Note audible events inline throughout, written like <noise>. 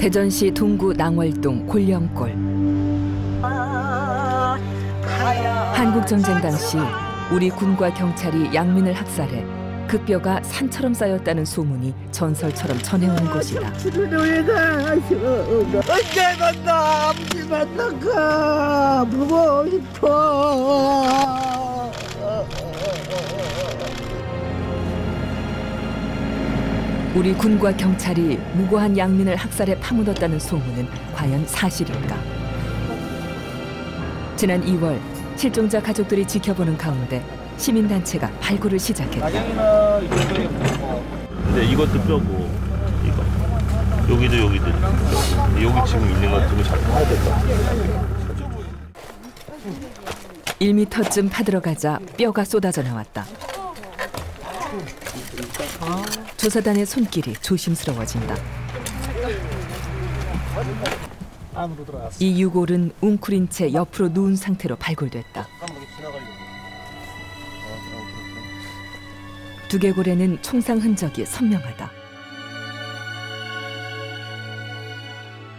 대전시 동구 낭월동 골령골. 한국전쟁 당시 우리 군과 경찰이 양민을 학살해 그 뼈가 산처럼 쌓였다는 소문이 전설처럼 보고 싶어 우리 군과 경찰이 무고한 양민을 학살해 파묻었다는 소문은 과연 사실일까? 지난 2월 실종자 가족들이 지켜보는 가운데 시민단체가 발굴을 시작했다. 뭐 근데 이것도 뼈고 이거 여기도 여기도. 여기 지금 있는 것 들고 잘 파야 될것 같아 1미터쯤 파들어가자 뼈가 쏟아져 나왔다. 조사단의 손길이 조심스러워진다. 이 유골은 웅크린 채 옆으로 누운 상태로 발굴됐다. 두개골에는 총상 흔적이 선명하다.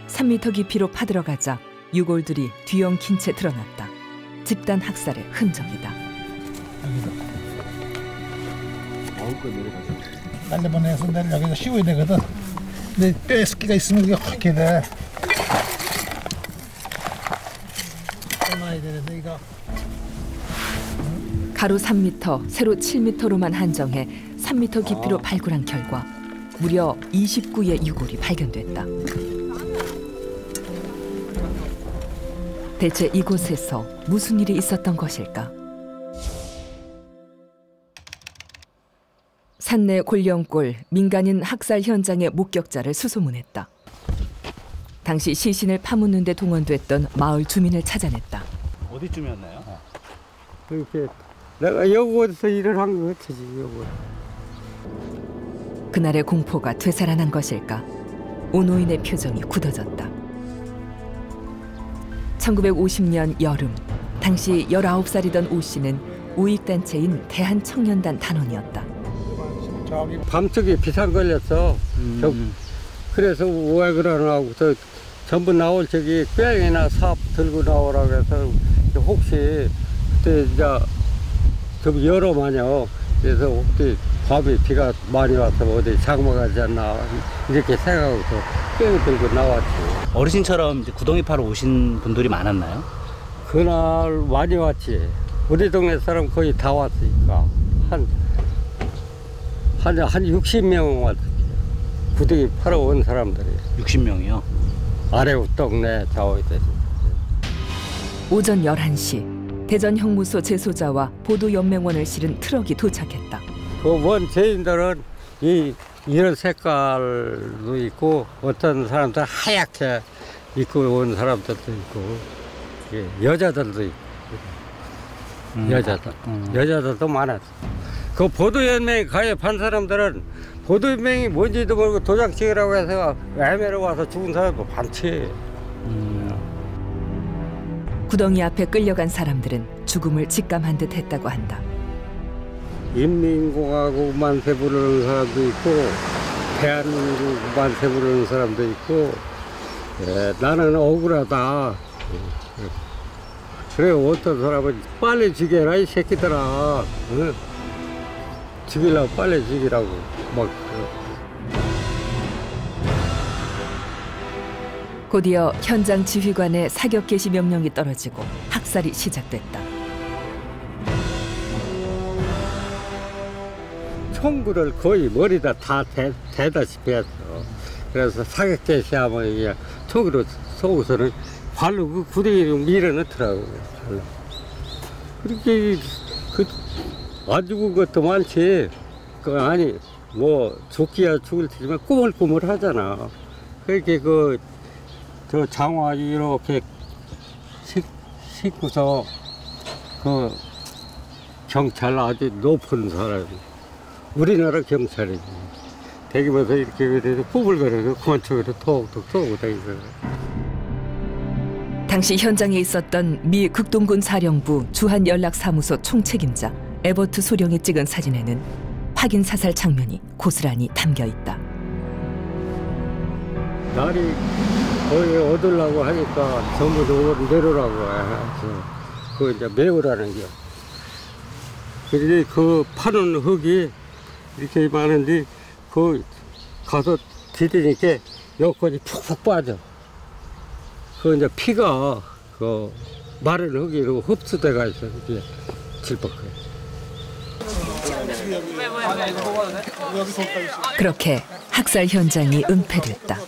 3미터 깊이로 파들어가자 유골들이 뒤엉킨 채 드러났다. 집단 학살의 흔적이다. 날려보내서 내를 여기서 씌워야 되거든. 근데 뼈에 습기가 있으면 그게 확 이렇게 돼. 떠나야 되는데 이거 가로 3m, 세로 7m로만 한정해 3m 깊이로 발굴한 결과 무려 29의 유골이 발견됐다. 대체 이곳에서 무슨 일이 있었던 것일까? 산내 골령골 민간인 학살 현장의 목격자를 수소문했다. 당시 시신을 파묻는 데 동원됐던 마을 주민을 찾아냈다. 어디쯤이었나요? 이렇게 내가 여기서 일을 한거 같지 여기. 그날의 공포가 되살아난 것일까? 오노인의 표정이 굳어졌다. 1950년 여름, 당시 19살이던 오 씨는 우익단체인 대한청년단 단원이었다. 저기 밤속에 비상 걸렸어. 저, 그래서 왜 그러냐고 저 전부 나올 적이 뺑이나 삽 들고 나오라고 해서 혹시 그때 이제 좀 여름하냐 그래서 혹시 밤에 비가 많이 와서 어디 장마가지 않나 이렇게 생각하고서 뺑 들고 나왔지. 어르신처럼 이제 구덩이 파러 오신 분들이 많았나요? 그날 많이 왔지. 우리 동네 사람 거의 다 왔으니까 한 한, 한 60명 왔지. 구덩이 파러 온 사람들이. 60명이요. 아래 동네 좌우에 오전 11시, 대전 형무소 재소자와 보도연맹원을 실은 트럭이 도착했다. 그 원 죄인들은 이 이런 색깔도 있고 어떤 사람들 하얗게 입고 온 사람들도 있고 예, 여자들도 있고 여자들 여자들도 많았어. 그 보도연맹 가입한 사람들은 보도연맹이 뭔지도 모르고 도장 찍으라고 해서 애매로 와서 죽은 사람도 많지. 구덩이 앞에 끌려간 사람들은 죽음을 직감한 듯 했다고 한다. 인민공화국만 세부르는 사람도 있고 대한민국만 세부르는 사람도 있고 예, 나는 억울하다 그래 어떤 사람은 빨리 죽여라 이 새끼들아 어? 죽이려고 빨리 죽이라고 막 곧이어 현장 지휘관의 사격 개시 명령이 떨어지고 학살이 시작됐다. 총구를 거의 머리다 다 대, 대다시피 했어. 그래서 사격 개시하면 이게 총으로 쏘고서는 발로 그 구덩이를 밀어넣더라고. 발로. 그렇게 그 안 죽은 것도 많지. 그 아니 뭐 죽기야 죽을 테지만 꾸물꾸물 하잖아. 그렇게 그 저 장화 이렇게 식, 싣고서 그 경찰 아주 높은 사람. 우리나라 경찰이지. 대기면서 이렇게 그래서 부불거려서 권총으로 톡톡 쏘고 다니고. 당시 현장에 있었던 미 극동군 사령부 주한 연락 사무소 총책임자 에버트 소령이 찍은 사진에는 확인 사살 장면이 고스란히 담겨 있다. 날이 거의 얻으려고 하니까 전부 다 내려라고 해서 그 이제 메우라는 게. 그런데 그 파는 흙이 이렇게 많은데 그 가서 디디니까 여기까지 푹푹 빠져. 그 이제 피가 그 마른 흙이 이러고 흡수돼가 있어 이게 질퍽해. 그렇게 학살 현장이 은폐됐다.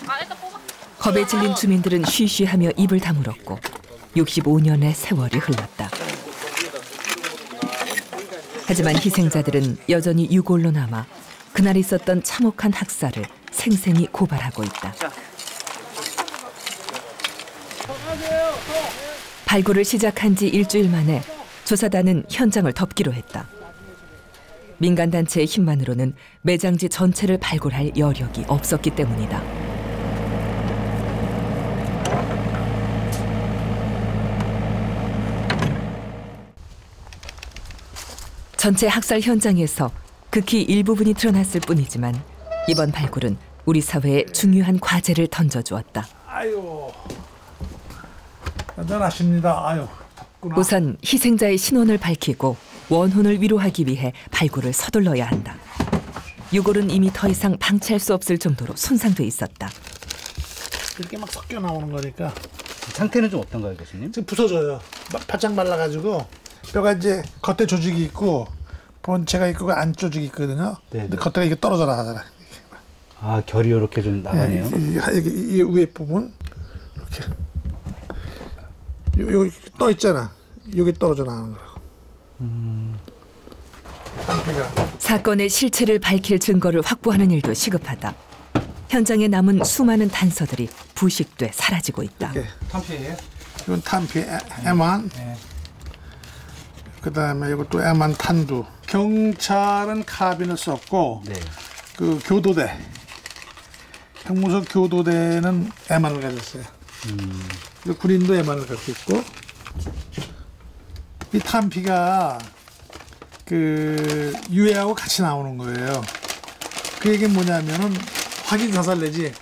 겁에 질린 주민들은 쉬쉬하며 입을 다물었고 65년의 세월이 흘렀다. 하지만 희생자들은 여전히 유골로 남아 그날 있었던 참혹한 학살을 생생히 고발하고 있다. 발굴을 시작한 지 일주일 만에 조사단은 현장을 덮기로 했다. 민간단체의 힘만으로는 매장지 전체를 발굴할 여력이 없었기 때문이다. 전체 학살 현장에서 극히 일부분이 드러났을 뿐이지만 이번 발굴은 우리 사회에 중요한 과제를 던져주었다. 아유. 안전하십니다. 아유. 덥구나. 우선 희생자의 신원을 밝히고 원혼을 위로하기 위해 발굴을 서둘러야 한다. 유골은 이미 더 이상 방치할 수 없을 정도로 손상돼 있었다. 이렇게 막 섞여 나오는 거니까 상태는 좀 어떤가요, 교수님? 지금 부서져요. 막 바짝 말라가지고 뼈가 이제 겉에 조직이 있고 본체가 있고 그안 조직이 있거든요. 네, 근데 네. 겉에가 이게 떨어져 나가잖아. 아, 결이 이렇게 좀 나가네요. 이, 이, 이, 이 위에 부분 이렇게 요, 요, 떠 있잖아. 여기 떨어져 나가는 거라고. 사건의 실체를 밝힐 증거를 확보하는 일도 시급하다. 현장에 남은 수많은 단서들이 부식돼 사라지고 있다. 탐피예요? 이건 탄피 에- 에만. 그다음에 이것도 에만 탄두. 경찰은 카빈을 썼고 네. 그 교도대 형무소 교도대는 에만을 가졌어요. 그리고 군인도 에만을 갖고 있고 이 탄피가 그 유해하고 같이 나오는 거예요. 그 얘기는 뭐냐면은 확인 사살 내지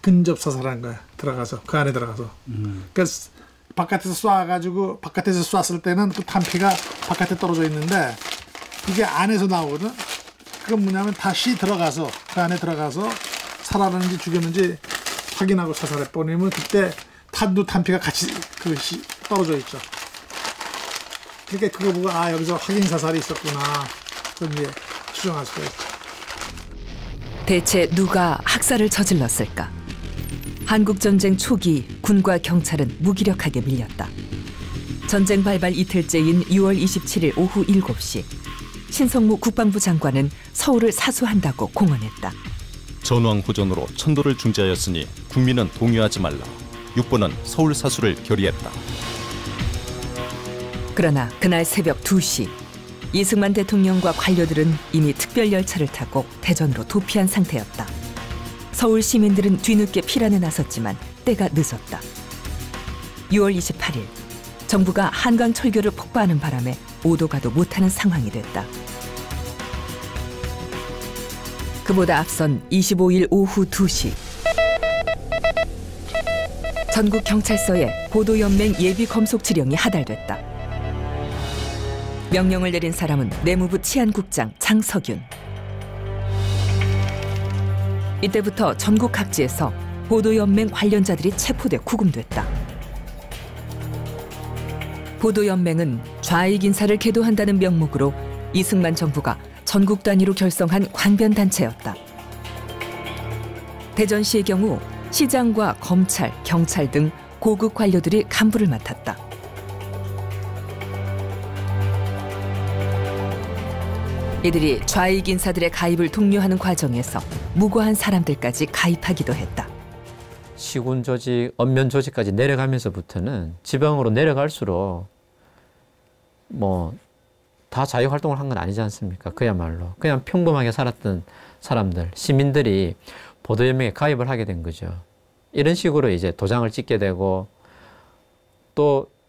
근접 사살한 거야. 들어가서 그 안에 들어가서. 그러니까 바깥에서 쏴가지고 바깥에서 쐈을 때는 그 탄피가 바깥에 떨어져 있는데 이게 안에서 나오거든. 그건 뭐냐면 다시 들어가서 그 안에 들어가서 살아났는지 죽였는지 확인하고 사살해 버리면 그때 탄두 탄피가 같이 그 시- 떨어져 있죠. 그러니까 그거 보고 아 여기서 확인 사살이 있었구나. 그건 이제 추정할 수가 있죠. 대체 누가 학살을 저질렀을까? 한국 전쟁 초기 군과 경찰은 무기력하게 밀렸다. 전쟁 발발 이틀째인 6월 27일 오후 7시 신성무 국방부 장관은 서울을 사수한다고 공언했다. 전왕후전으로 천도를 중지하였으니 국민은 동요하지 말라. 육보는 서울 사수를 결의했다. 그러나 그날 새벽 2시 이승만 대통령과 관료들은 이미 특별 열차를 타고 대전으로 도피한 상태였다. 서울 시민들은 뒤늦게 피란에 나섰지만 때가 늦었다. 6월 28일 정부가 한강 철교를 폭파하는 바람에 오도 가도 못하는 상황이 됐다. 그보다 앞선 25일 오후 2시 전국 경찰서에 보도연맹 예비 검속 지령이 하달됐다. 명령을 내린 사람은 내무부 치안국장 장석윤. 이때부터 전국 각지에서 보도연맹 관련자들이 체포돼 구금됐다. 보도연맹은 좌익 인사를 계도한다는 명목으로 이승만 정부가 전국 단위로 결성한 광변 단체였다. 대전시의 경우 시장과 검찰, 경찰 등 고급 관료들이 간부를 맡았다. 이들이 좌익 인사들의 가입을 독려하는 과정에서 무고한 사람들까지 가입하기도 했다. 시군 조직, 언면 조직까지 내려가면서부터는 지방으로 내려갈수록 뭐 다 자유 활동을 한 건 아니지 않습니까? 그야말로 그냥 평범하게 살았던 사람들, 시민들이 보도연맹에 가입을 하게 된 거죠. 이런 식으로 이제 도장을 찍게 되고 또 어,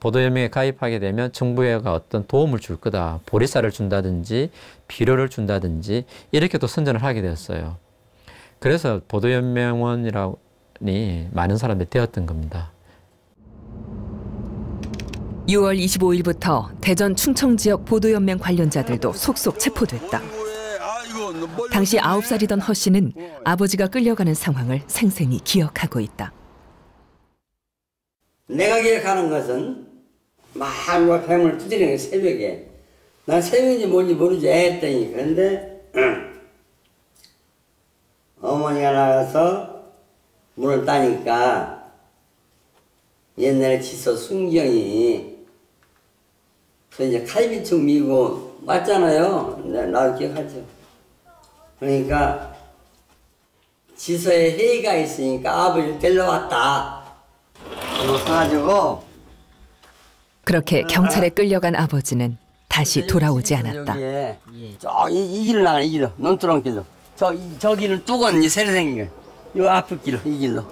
보도연맹에 가입하게 되면 정부가 어떤 도움을 줄 거다. 보리쌀을 준다든지 비료를 준다든지 이렇게 또 선전을 하게 되었어요. 그래서 보도연맹원이라니 많은 사람들이 되었던 겁니다. 6월 25일부터 대전 충청 지역 보도연맹 관련자들도 속속 체포됐다. 당시 9살이던 허 씨는 아버지가 끌려가는 상황을 생생히 기억하고 있다. 내가 기억하는 것은 막 누가 뱀을 두드리는 새벽에. 난 새벽인지 뭔지 모르지 했더니 그런데 <clears throat> 어머니가 나가서 문을 따니까 옛날에 지서 순경이 그 이제 칼비축 미고 맞잖아요. 나- 나도 기억하죠. 그러니까 지서에 회의가 있으니까 아버지를 데려왔다. 그래가지고. 그렇게 경찰에 끌려간 아버지는 다시 돌아오지 않았다. 저이 이 길로 나가 이 길로. 논두렁 길로. 저, 이- 저 길을 뚜건 이 새로 생긴 거요 앞에 길로 이 길로.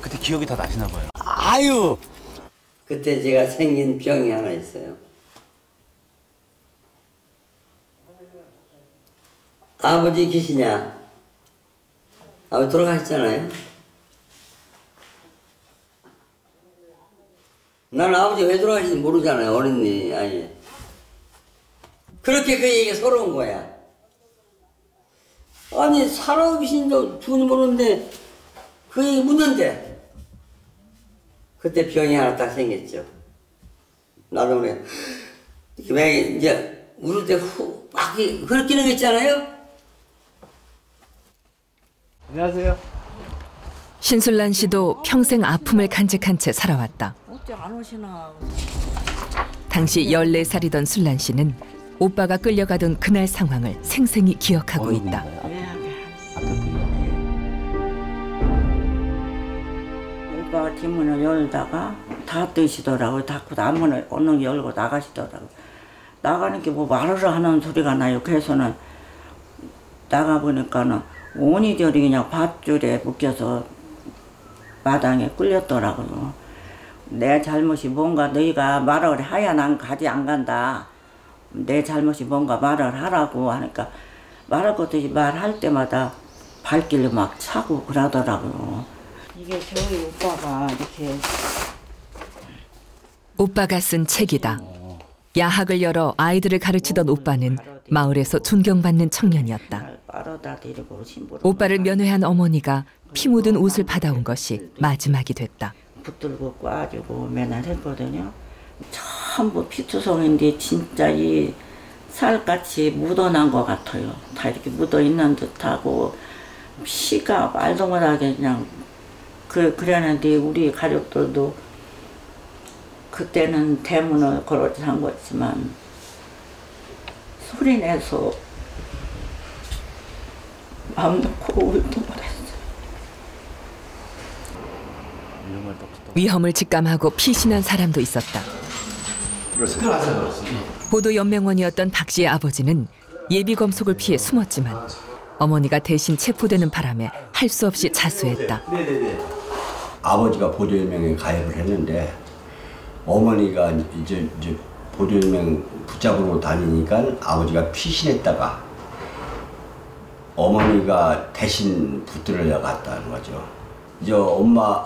그때 기억이 다 나시나 봐요. 아유! 그때 제가 생긴 병이 하나 있어요. 아버지 계시냐? 아버지 돌아가셨잖아요 나는 아버지 왜 돌아가신지 모르잖아요 어린이 아니 그렇게 그 얘기가 서러운 거야 아니 살아계신도 죽은지 모르는데 그 얘기 묻는데 그때 병이 하나 딱 생겼죠. 나도 그래. 이렇게 왜 이제 울을 때 후막 그렇게 는거 있잖아요. 안녕하세요. 신술란 씨도 평생 아픔을 간직한 채 살아왔다. 어째 안 오시나. 당시 14살이던 술란 씨는 오빠가 끌려가던 그날 상황을 생생히 기억하고 있다. 오빠가 뒷문을 열다가 닫으시더라고요. 닫고 남문을 얼른 열고 나가시더라고요. 나가는 게 뭐 말을 하는 소리가 나요. 그래서는 나가보니까는 온이들이 그냥 밧줄에 묶여서 마당에 끌렸더라고요. 내 잘못이 뭔가 너희가 말을 하야 난 가지 안 간다. 내 잘못이 뭔가 말을 하라고 하니까 말할 것도 말할 때마다 발길을 막 차고 그러더라고요. 이게 저희 오빠가 이렇게 오빠가 쓴 책이다. 야학을 열어 아이들을 가르치던 오빠는 마을에서 존경받는 청년이었다. 오빠를 면회한 어머니가 피 묻은 옷을 받아온 것이 마지막이 됐다. 붙들고 꽈주고 맨날 했거든요. 전부 피투성인데 진짜 이 살같이 묻어난 것 같아요. 다 이렇게 묻어 있는 듯하고 피가 말도 못하게 그냥 그 그랬는데 우리 가족들도 그때는 대문을 걸어 잠궜지만 소리 내서 마음 놓고 울도 못했어. 위험을 직감하고 피신한 사람도 있었다. 보도 연맹원이었던 박 씨의 아버지는 예비 검속을 피해 숨었지만 어머니가 대신 체포되는 바람에 할 수 없이 자수했다. 아버지가 보도 연맹에 가입을 했는데 어머니가 이제 이제 보도 연맹 붙잡으러 다니니까 아버지가 피신했다가 어머니가 대신 붙들려 갔다는 거죠. 이제 엄마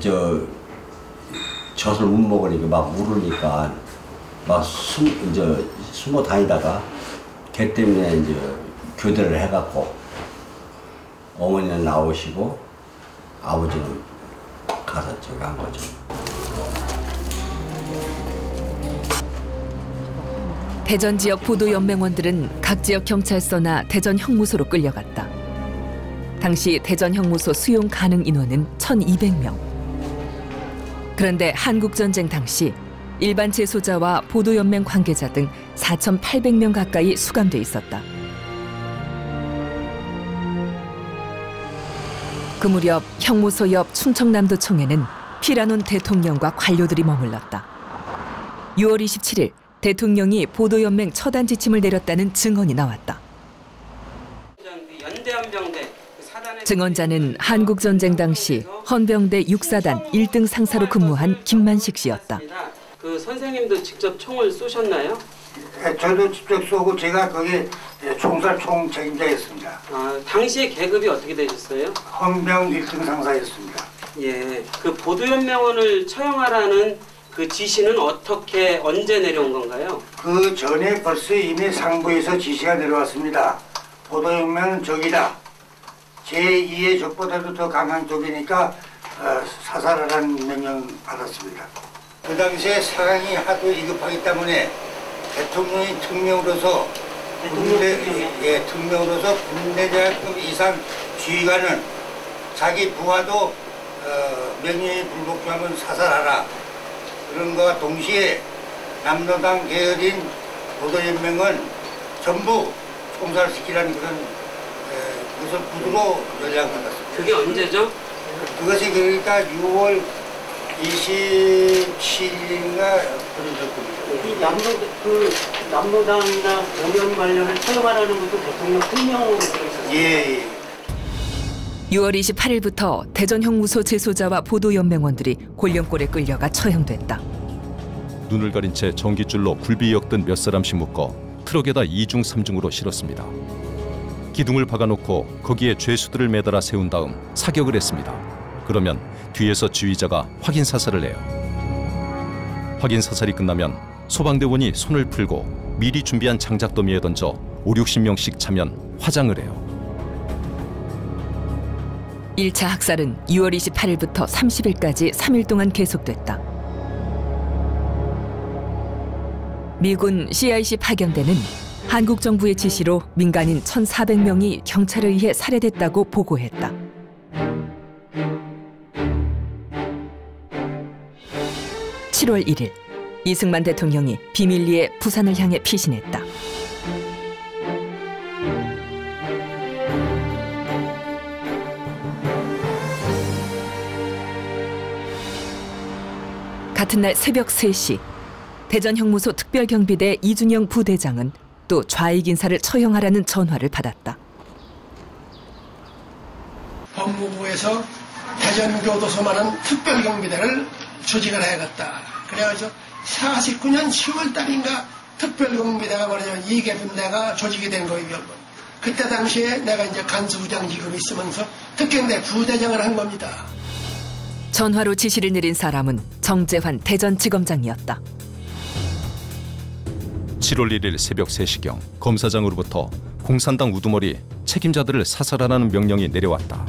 저 젖을 못 먹으니까 막 울으니까 막 숨 이제 숨어 다니다가 걔 때문에 이제 교대를 해갖고 어머니는 나오시고 아버지는 가서 저기 한 거죠. 대전 지역 보도연맹원들은 각 지역 경찰서나 대전 형무소로 끌려갔다. 당시 대전 형무소 수용 가능 인원은 1,200명. 그런데 한국전쟁 당시 일반 재소자와 보도연맹 관계자 등 4,800명 가까이 수감돼 있었다. 그 무렵 형무소 옆 충청남도청에는 피라논 대통령과 관료들이 머물렀다. 6월 27일 대통령이 보도연맹 처단 지침을 내렸다는 증언이 나왔다. 증언자는 한국전쟁 당시 헌병대 6사단 1등 상사로 근무한 김만식 씨였다. 그 선생님도 직접 총을 쏘셨나요? 예, 저도 직접 쏘고 제가 거기 예, 총살 총 책임자였습니다. 아, 당시에 계급이 어떻게 되셨어요? 헌병 1등 상사였습니다. 예, 그 보도연명원을 처형하라는 그 지시는 어떻게 언제 내려온 건가요? 그 전에 벌써 이미 상부에서 지시가 내려왔습니다. 보도혁명은 적이다. 제2의 적보다도 더 강한 적이니까 어, 사살하라는 명령 받았습니다. 그 당시에 상황이 하도 위급하기 때문에 대통령이 특명으로서 군대, 예, 특명으로서 군대장급 이상 지휘관은 자기 부하도 어, 명령이 불복하면 사살하라. 그런 것과 동시에 남로당 계열인 보도연맹은 전부 총살시키라는 그런 에, 그것을 구두로 연락받았습니다. 그게 언제죠? 그것이 그러니까 6월 27일인가 그런 적입니다. 남로 그 남로당이나 오면 관련을 처형하라는 것도 대통령 특명으로 들어있었어요. 예, 예. 6월 28일부터 대전 형무소 재소자와 보도연맹원들이 골령골에 끌려가 처형됐다. 눈을 가린 채 전기줄로 굴비 엮든 몇 사람씩 묶어 트럭에다 이중삼중으로 실었습니다. 기둥을 박아놓고 거기에 죄수들을 매달아 세운 다음 사격을 했습니다. 그러면 뒤에서 지휘자가 확인 사살을 해요. 확인 사살이 끝나면 소방대원이 손을 풀고 미리 준비한 장작 더미에 던져 5, 60명씩 차면 화장을 해요. 1차 학살은 6월 28일부터 30일까지 3일 동안 계속됐다. 미군 CIC 파견대는 한국 정부의 지시로 민간인 1,400명이 경찰에 의해 살해됐다고 보고했다. (7월 1일) 이승만 대통령이 비밀리에 부산을 향해 피신했다. 같은 날 새벽 3시 대전 형무소 특별경비대 이준영 부대장은 또 좌익 인사를 처형하라는 전화를 받았다. 법무부에서 대전교도소만은 특별경비대를 조직을 해야겠다. 그래가지고 49년 10월 달인가 특별경비대가 말하자면 2개 분대가 조직이 된 거예요. 그때 당시에 내가 이제 간수부장 지급이 있으면서 특경대 부대장을 한 겁니다. 전화로 지시를 내린 사람은 정재환 대전지검장이었다. 7월 1일 새벽 3시경 검사장으로부터 공산당 우두머리 책임자들을 사살하라는 명령이 내려왔다.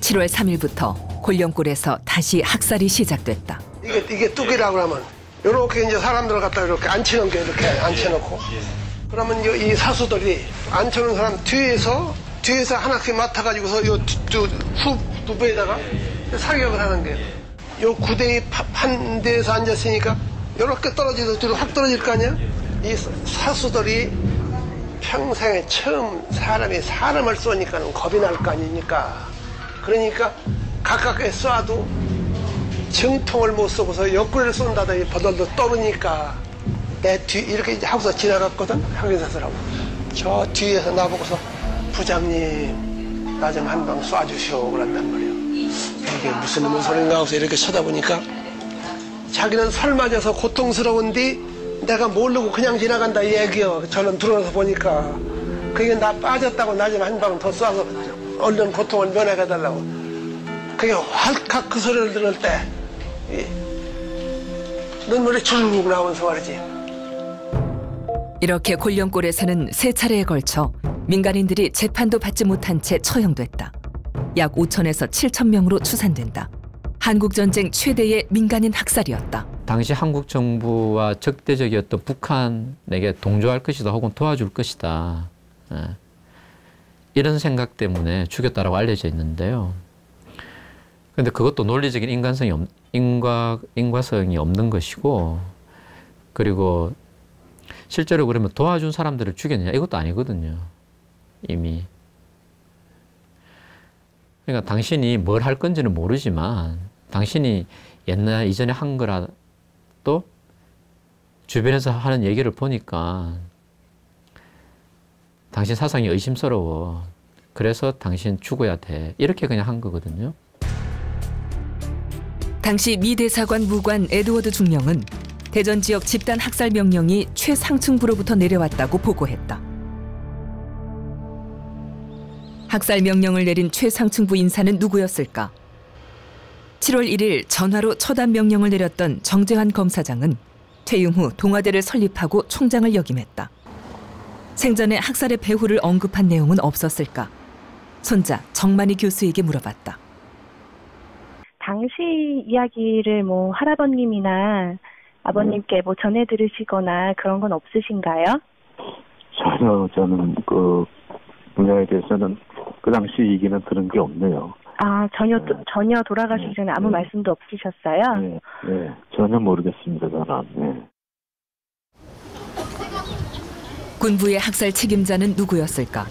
7월 3일부터 골령골에서 다시 학살이 시작됐다. 이게, 이게 뚝이라고 하면, 요렇게 이제 사람들을 갖다 이렇게 앉혀놓은 게 이렇게 앉혀놓고, 그러면 이, 이 사수들이 앉혀놓은 사람 뒤에서, 뒤에서 하나씩 맡아가지고서 요 두, 후, 두부에다가 사격을 하는 거예요. 요 구덩이 파- 판대에서 앉았으니까, 요렇게 떨어져서 뒤로 확 떨어질 거 아니야? 이 사수들이 평생에 처음 사람이 사람을 쏘니까는 겁이 날 거 아닙니까? 그러니까 가깝게 쏴도 정통을 못 쏘고서 옆구리를 쏜다더니 버들도 떠르니까 내 뒤 이렇게 하고서 지나갔거든 항해사슬하고 저 뒤에서 나보고서 부장님 나 좀 한 방 쏴주시오 그런단 말이에요 이게 무슨 놈의 소린가 하고서 이렇게 쳐다보니까 자기는 설 맞아서 고통스러운데 내가 모르고 그냥 지나간다 이 얘기요 저는 들어서 보니까 그게 나 빠졌다고 나 좀 한 방 더 쏴서 얼른 고통을 면하게 해달라고 그게 활칵 그 소리를 들을 때 이, 눈물이 주르륵 나오면서 말이지 이렇게 골령골에서는 세 차례에 걸쳐 민간인들이 재판도 받지 못한 채 처형됐다. 약 5천에서 7천 명으로 추산된다. 한국 전쟁 최대의 민간인 학살이었다. 당시 한국 정부와 적대적이었던 북한에게 동조할 것이다 혹은 도와줄 것이다. 예. 이런 생각 때문에 죽였다라고 알려져 있는데요. 근데 그것도 논리적인 인간성이 없, 인과, 인과성이 없는 것이고, 그리고 실제로 그러면 도와준 사람들을 죽였느냐? 이것도 아니거든요. 이미. 그러니까 당신이 뭘 할 건지는 모르지만, 당신이 옛날 이전에 한 거라도 주변에서 하는 얘기를 보니까 당신 사상이 의심스러워. 그래서 당신 죽어야 돼. 이렇게 그냥 한 거거든요. 당시 미 대사관 무관 에드워드 중령은 대전 지역 집단 학살 명령이 최상층부로부터 내려왔다고 보고했다. 학살 명령을 내린 최상층부 인사는 누구였을까? 7월 1일 전화로 처단 명령을 내렸던 정재환 검사장은 퇴임 후 동아대를 설립하고 총장을 역임했다. 생전에 학살의 배후를 언급한 내용은 없었을까? 손자 정만희 교수에게 물어봤다. 당시 이야기를 뭐 할아버님이나 아버님께 뭐 전해 들으시거나 그런 건 없으신가요? 전혀 저는 그 분야에 대해서는 그 당시 얘기는 들은 게 없네요. 아 전혀 도- 전혀 돌아가시기 전에 아무 말씀도 없으셨어요? 네, 네, 전혀 모르겠습니다, 저는. 네. 군부의 학살 책임자는 누구였을까?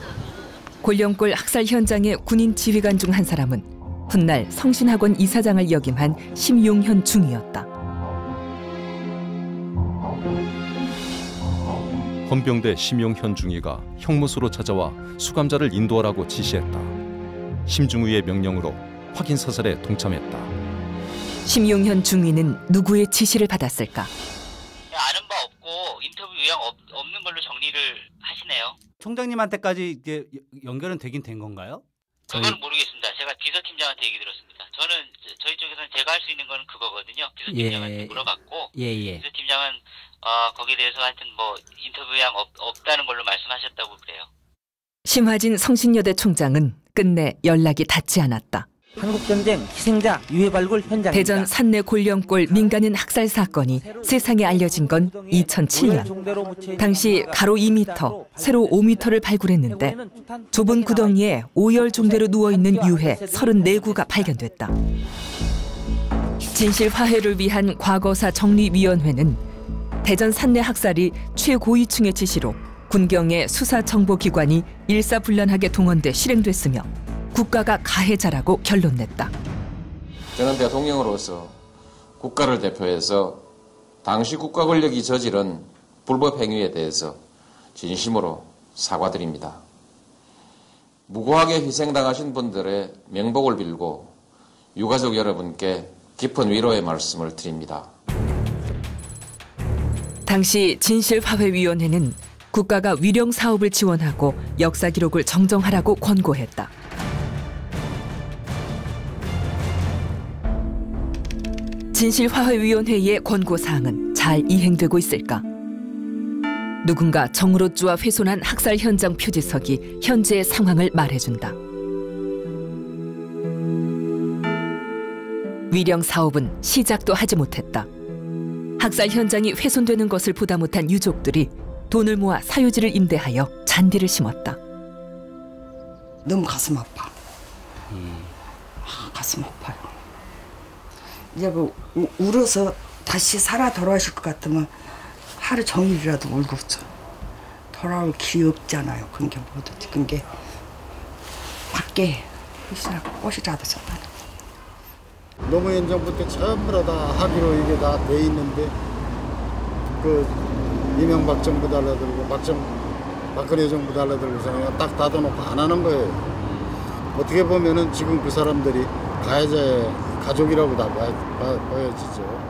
골령골 학살 현장의 군인 지휘관 중 한 사람은 훗날 성신학원 이사장을 역임한 심용현 중이었다. 헌병대 심용현 중위가 형무소로 찾아와 수감자를 인도하라고 지시했다. 심중위의 명령으로 확인 사살에 동참했다. 심용현 중위는 누구의 지시를 받았을까? 아는 바 없고 인터뷰 요양 없, 없는 걸로 정리를 하시네요. 총장님한테까지 이제 연결은 되긴 된 건가요? 그건 모르겠습니다. 제가 비서팀장한테 얘기 들었습니다. 저는 저- 저희 쪽에서는 제가 할 수 있는 건 그거거든요. 비서팀장한테 예. 물어봤고 예, 예. 비서팀장은 어, 거기에 대해서 하여튼 뭐 인터뷰 요양 없, 없다는 걸로 말씀하셨다고 그래요. 심화진 성신여대 총장은 끝내 연락이 닿지 않았다. 한국전쟁 희생자 유해 발굴 현장입니다. 대전 산내 골령골 민간인 학살 사건이 세상에 알려진 건 2007년. 당시 가로 2m, 세로 5m를 발굴했는데 좁은 구덩이에 오열 중대로 누워있는 유해 34구가 발견됐다. 진실 화해를 위한 과거사 정리위원회는 대전 산내 학살이 최고위층의 지시로 군경의 수사정보기관이 일사불란하게 동원돼 실행됐으며 국가가 가해자라고 결론냈다. 저는 대통령으로서 국가를 대표해서 당시 국가 권력이 저지른 불법 행위에 대해서 진심으로 사과드립니다. 무고하게 희생당하신 분들의 명복을 빌고 유가족 여러분께 깊은 위로의 말씀을 드립니다. 당시 진실화해위원회는 국가가 위령 사업을 지원하고 역사 기록을 정정하라고 권고했다. 진실화해위원회의 권고 사항은 잘 이행되고 있을까? 누군가 쪼아 훼손한 학살 현장 표지석이 현재의 상황을 말해준다. 위령 사업은 시작도 하지 못했다. 학살 현장이 훼손되는 것을 보다 못한 유족들이 돈을 모아 사유지를 임대하여 잔디를 심었다. 너무 가슴 아파. 아, 가슴 아파요. 이제 뭐 우- 울어서 다시 살아 돌아오실 것 같으면 하루 종일이라도 울고 있어. 돌아올 길이 없잖아요. 그런 게 뭐든지. 그런 게 밖에 있으나 꽃이라도 쏟아 노무현 정부 때 전부 다 하기로 이게 다 돼 있는데 그 이명박 정부 달라들고 박정 박근혜 정부 달라들고서 딱 닫아놓고 안 하는 거예요. 어떻게 보면은 지금 그 사람들이 가해자의 가족이라고 다 보여지죠.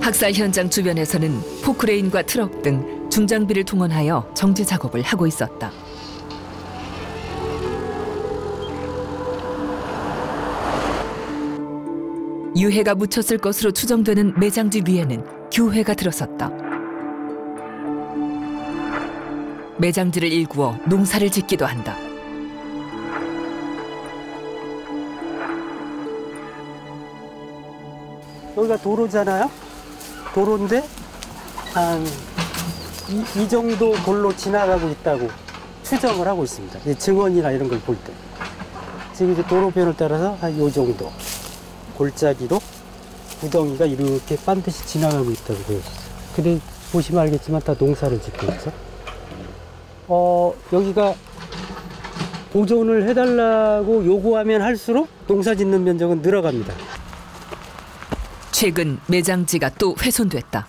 학살 현장 주변에서는 포크레인과 트럭 등 중장비를 동원하여 정지 작업을 하고 있었다. 유해가 묻혔을 것으로 추정되는 매장지 위에는 교회가 들어섰다. 매장지를 일구어 농사를 짓기도 한다. 여기가 도로잖아요. 도로인데 한이 정도 골로 지나가고 있다고 추정을 하고 있습니다. 이 증언이나 이런 걸 볼 때. 지금 이제 도로변을 따라서 한 요 정도 골짜기로 구덩이가 이렇게 반드시 지나가고 있다고 보여졌어요. 근데 보시면 알겠지만 다 농사를 짓고 있죠. 어, 여기가 보존을 해달라고 요구하면 할수록 농사 짓는 면적은 늘어갑니다. 최근 매장지가 또 훼손됐다.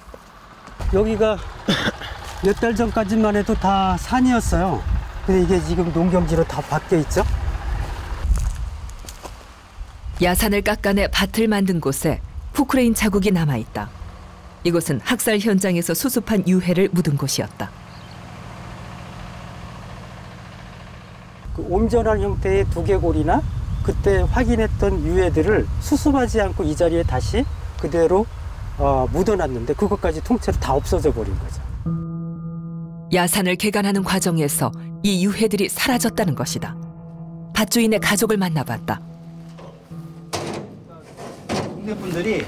여기가 <coughs> 몇 달 전까지만 해도 다 산이었어요. 근데 이게 지금 농경지로 다 바뀌어 있죠. 야산을 깎아내 밭을 만든 곳에 포크레인 자국이 남아 있다. 이곳은 학살 현장에서 수습한 유해를 묻은 곳이었다. 그 온전한 형태의 두개골이나 그때 확인했던 유해들을 수습하지 않고 이 자리에 다시 그대로 어, 묻어놨는데 그것까지 통째로 다 없어져 버린 거죠. 야산을 개간하는 과정에서 이 유해들이 사라졌다는 것이다. 밭주인의 가족을 만나봤다. 동네 분들이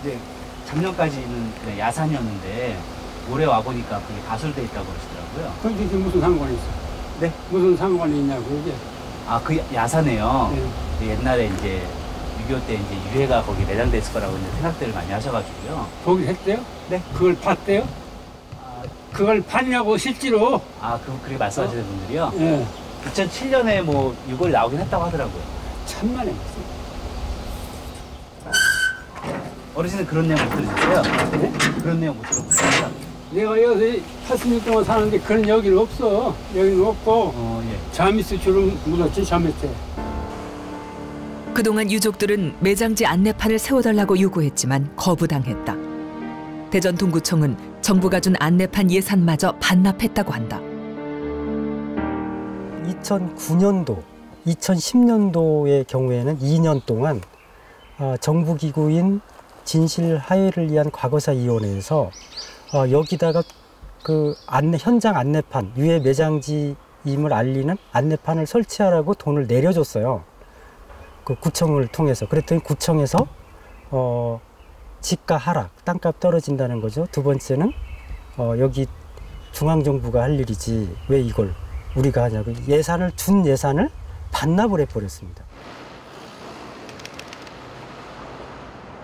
이제 작년까지는 그냥 야산이었는데 올해 와 보니까 그게 가설돼 있다고 그러시더라고요. 그게 지금 무슨 상관이 있어? 네? 무슨 상관이 있냐고 이게. 아 그 야산에요. 그 옛날에 이제 6.25 때 이제 유해가 거기 있을 거라고 이제 생각들을 많이 하셔가지고요. 거기 했대요? 네. 그걸 봤대요? 그걸 봤냐고 실제로? 아, 그, 그렇게 말씀하시는 분들이요? 예. 2007년에 뭐 6월에 나오긴 했다고 하더라고요. 천만에 어르신은 그런 내용 못 들으셨어요? 네? 그런 내용 못 들어보셨어요? 내가 여기 80년 동안 사는데 그런 여기는 없어. 여기는 없고. 어, 예. 자미스 주름 묻었지, 자미스. 그동안 유족들은 매장지 안내판을 세워달라고 요구했지만 거부당했다. 대전 동구청은 정부가 준 안내판 예산마저 반납했다고 한다. 2009년도, 2010년도의 경우에는 2년 동안 어, 정부기구인 진실 하회를 위한 과거사위원회에서 어, 여기다가 그 안내 현장 안내판 유해 매장지임을 알리는 안내판을 설치하라고 돈을 내려줬어요. 그 구청을 통해서 그랬더니 구청에서 어, 지가 하락, 땅값 떨어진다는 거죠. 두 번째는 어, 여기 중앙 정부가 할 일이지 왜 이걸 우리가 하냐고 예산을 준 예산을 반납을 해버렸습니다.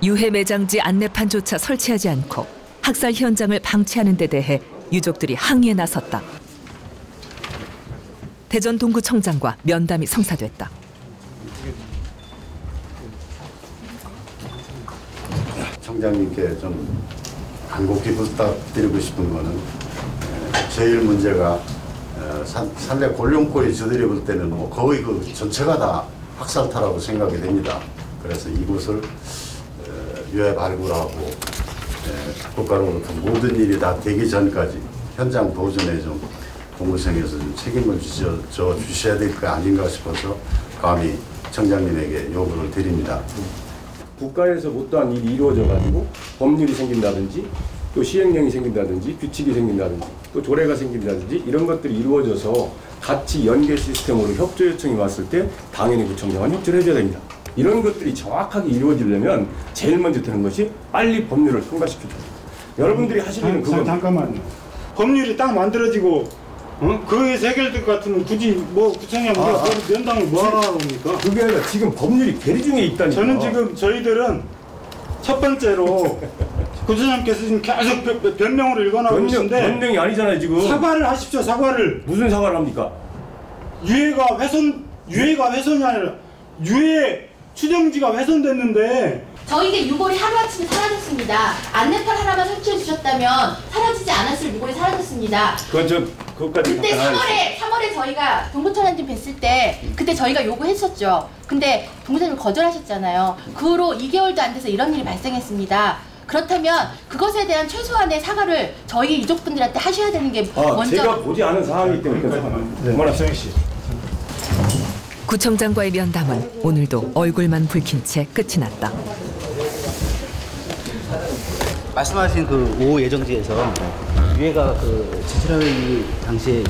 유해 매장지 안내판조차 설치하지 않고 학살 현장을 방치하는 데 대해 유족들이 항의에 나섰다. 대전 동구청장과 면담이 성사됐다. 청장님께 좀 간곡히 부탁드리고 싶은 거는 에, 제일 문제가 산내 골룡골이 저들이 볼 때는 뭐 거의 그 전체가 다 학살타라고 생각이 됩니다. 그래서 이곳을 에, 유해 발굴하고 에, 국가로부터 모든 일이 다 되기 전까지 현장 보존에 좀 동구청에서 좀 책임을 주셔 져 주셔야 될 거 아닌가 싶어서 감히 청장님에게 요구를 드립니다. 국가에서 못다한 일이 이루어져 가지고 법률이 생긴다든지 또 시행령이 생긴다든지 규칙이 생긴다든지 또 조례가 생긴다든지 이런 것들이 이루어져서 같이 연계 시스템으로 협조 요청이 왔을 때 당연히 구청장은 협조를 해줘야 됩니다. 이런 것들이 정확하게 이루어지려면 제일 먼저 되는 것이 빨리 법률을 통과시켜줘야. 여러분들이 일은 그건 잠깐만요. 법률이 딱 만들어지고 어? 그에 해결될 것 같으면 굳이 뭐 구청에 우리가 아, 아. 그 면담을 뭐하러 합니까? 그게 아니라 지금 법률이 계류 중에 있다니까. 저는 지금 저희들은 첫 번째로 <laughs> 구청장께서 지금 계속 변- 변명으로 읽어나가고 변명- 계신데 변명이 아니잖아요, 지금. 사과를 하십시오 사과를 무슨 사과를 합니까? 유해가 훼손 유해가 훼손이 아니라 유해 추정지가 훼손됐는데 저희가 유골이 하루아침에 사라졌습니다. 안내판 하나만 설치해 주셨다면 사라지지 않았을 유골이 사라졌습니다. 그건 저 그것까지 그때 잠깐 3월에 3월에 저희가 동부천안팀 뵀을 때 그때 저희가 요구했었죠. 근데 동부천안님 거절하셨잖아요. 그 후로 2개월도 안 돼서 이런 일이 발생했습니다. 그렇다면 그것에 대한 최소한의 사과를 저희 유족분들한테 하셔야 되는 게 아, 먼저 제가 보지 않은 상황이기 때문에 그건 그만합시다. 씨. 구청장과의 면담은 오늘도 얼굴만 붉힌 채 끝이 났다. 말씀하신 그 5호 예정지에서 유해가 그 지질하회 당시에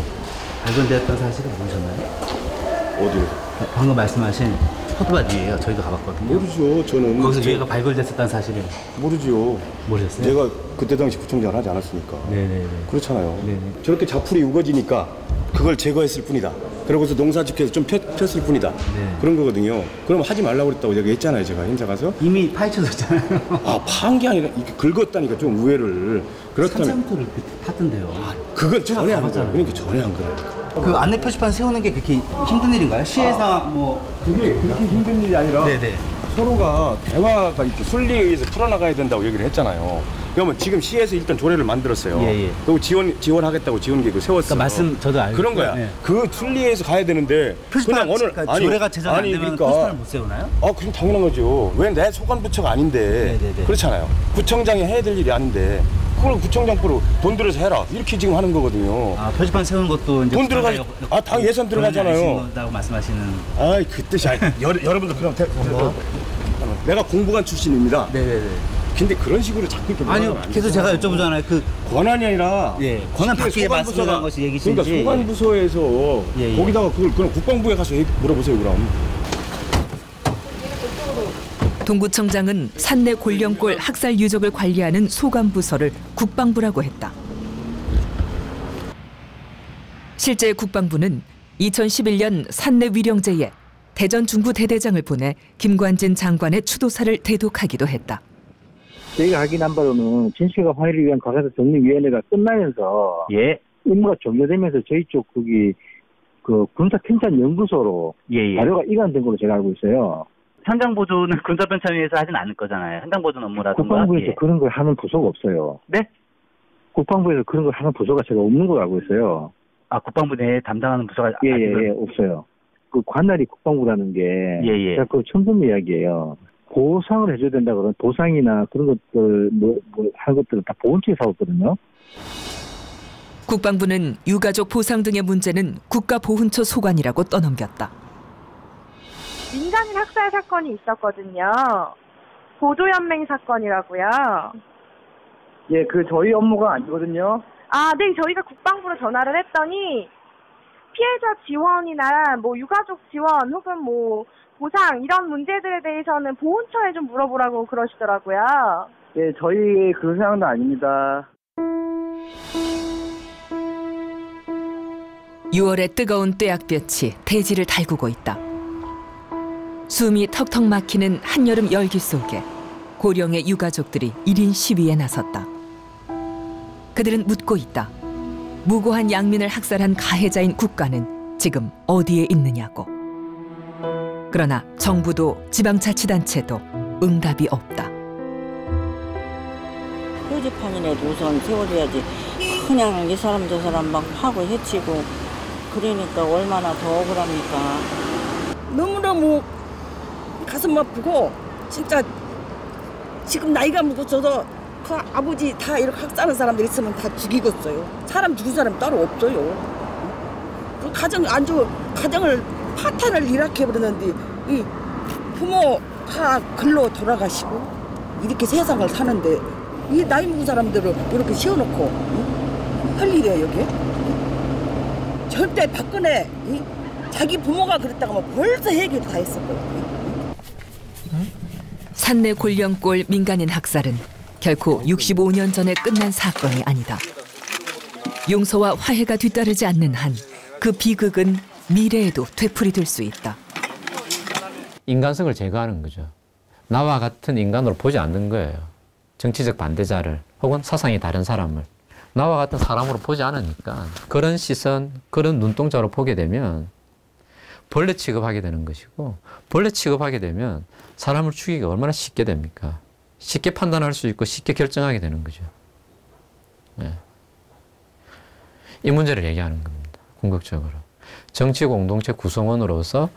발견되었던 사실을 모르셨나요? 어디요? 방금 말씀하신 포도밭 위에요. 저희도 가봤거든요. 모르죠. 저는 거기서 저- 유해가 발견됐었다는 사실을 모르죠. 모르셨어요? 내가 그때 당시 구청장을 하지 않았으니까. 네네네. 그렇잖아요. 저렇게 자풀이 우거지니까 그걸 제거했을 뿐이다. 그러고서 농사 지켜서 좀 폈, 폈을 뿐이다. 네. 그런 거거든요. 그럼 하지 말라고 그랬다고 제가 했잖아요. 제가 현장 가서. 이미 파헤쳐졌잖아요. 아, 파한 게 아니라 이렇게 긁었다니까 좀 우회를. 그렇다면 산삼토를 탔던데요. 그건 전에 한 거예요. 그러니까 전에 한 거예요. 그 안내 표지판 세우는 게 그렇게 힘든 일인가요? 시에서 뭐 그게 그렇게 힘든 일이 아니라 네네. 서로가 대화가 있고 순리에 의해서 풀어나가야 된다고 얘기를 했잖아요. 그러면 지금 시에서 일단 조례를 만들었어요. 예, 예. 그리고 지원 지원하겠다고 지원 계획을 세웠어. 그러니까 말씀 저도 알고 그런 거야. 예. 그 순리에서 가야 되는데 그냥 오늘 그러니까 조례가 제정 안 되면 표지판을 못 세우나요? 아, 그럼 당연한 거죠. 왜 내 소관 부처가 아닌데 네네네. 그렇잖아요. 구청장이 해야 될 일이 아닌데 그걸 구청장 거로 돈 들여서 해라 이렇게 지금 하는 거거든요. 아, 표지판 세우는 것도 이제 돈 들어가 부담이 없- 아, 당 예산 들어가잖아요. 없는다고 말씀하시는 아이 그 뜻이 아니 <laughs> 여러, 여러분들 그럼 대, 내가 공부관 출신입니다. 네네네. 근데 그런 식으로 자꾸 이렇게 아니요, 계속. 제가 여쭤보잖아요. 그 권한이 아니라 예, 권한 부서가- 한 것이 얘기신지. 그러니까 소관부서에서 예, 예. 거기다가 그걸 그럼 국방부에 가서 물어보세요 그럼. 동구청장은 산내 골령골 학살 유적을 관리하는 소관부서를 국방부라고 했다. 실제 국방부는 2011년 산내 위령제에 대전 중구 대대장을 보내 김관진 장관의 추도사를 대독하기도 했다. 저희가 확인한 바로는 진실과 화해를 위한 과거사 정리위원회가 끝나면서 예. 임무가 종료되면서 저희 쪽 거기 그 군사ken찬연구소로 예, 예. 자료가 이관된 걸로 제가 알고 있어요. 현장 보조는 <laughs> 군사변참위에서 하진 않을 거잖아요. 현장 보존 업무라든가. 국방부에서 예. 그런 걸 하는 부서가 없어요. 네? 국방부에서 그런 걸 하는 부서가 제가 없는 걸로 알고 있어요. 아, 국방부 내에 담당하는 부서가 예, 아직은- 예, 예, 없어요. 그 관할이 국방부라는 게 예, 예. 제가 그걸 처음 듣는 이야기예요. 보상을 해줘야 된다 그러면 보상이나 그런 것들 뭐, 뭐 하는 것들은 다 보훈처에서 하거든요. 국방부는 유가족 보상 등의 문제는 국가보훈처 소관이라고 떠넘겼다. 민간인 학살 사건이 있었거든요. 보도연맹 사건이라고요. 예, 그 저희 업무가 아니거든요. 아, 네, 저희가 국방부로 전화를 했더니 피해자 지원이나 뭐 유가족 지원 혹은 뭐 보상 이런 문제들에 대해서는 보훈처에 좀 물어보라고 그러시더라고요. 예, 저희 그 상황도 아닙니다. 6월의 뜨거운 뙤약볕이 대지를 달구고 있다. 숨이 턱턱 막히는 한여름 열기 속에 고령의 유가족들이 1인 시위에 나섰다. 그들은 묻고 있다. 무고한 양민을 학살한 가해자인 국가는 지금 어디에 있느냐고. 그러나 정부도 지방자치단체도 응답이 없다. 표지판이라도 우선 세워줘야지. 그냥 이 사람 저 사람 막 하고 해치고 그러니까 얼마나 더 억울합니까. 너무너무 가슴 아프고 진짜 지금 나이가 먹어서도 그 아버지 다 이렇게 학살하는 사람들 있으면 다 죽이겠어요. 사람 죽은 사람 따로 없어요. 그 가정 안주 가정을 파탄을 일으켜 버렸는데 이 부모 다 글로 돌아가시고 이렇게 세상을 사는데 이 나이 먹은 사람들을 이렇게 씌워놓고 응? 할 일이야 여기? 절대 박근혜 이? 자기 부모가 그랬다가 뭐 벌써 해결 다 했을 거예요. 산내 골령골 민간인 학살은 결코 65년 전에 끝난 사건이 아니다. 용서와 화해가 뒤따르지 않는 한 그 비극은 미래에도 되풀이될 수 있다. 인간성을 제거하는 거죠. 나와 같은 인간으로 보지 않는 거예요. 정치적 반대자를 혹은 사상이 다른 사람을 나와 같은 사람으로 보지 않으니까 그런 시선, 그런 눈동자로 보게 되면 벌레 취급하게 되는 것이고 벌레 취급하게 되면 사람을 죽이기가 얼마나 쉽게 됩니까? 쉽게 판단할 수 있고 쉽게 결정하게 되는 거죠. 네. 이 문제를 얘기하는 겁니다. 궁극적으로. 정치 공동체 구성원으로서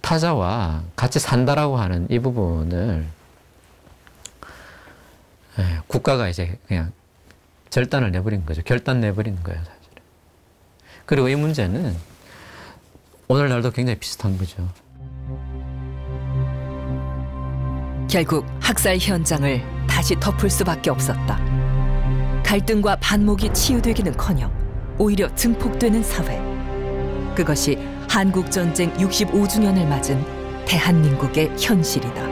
타자와 같이 산다라고 하는 이 부분을 예, 국가가 이제 그냥 절단을 내버린 거죠. 결단 내버린 거예요, 사실은. 그리고 이 문제는 오늘날도 굉장히 비슷한 거죠. 결국 학살 현장을 다시 덮을 수밖에 없었다. 갈등과 반목이 치유되기는커녕 오히려 증폭되는 사회. 그것이 한국 전쟁 65주년을 맞은 대한민국의 현실이다.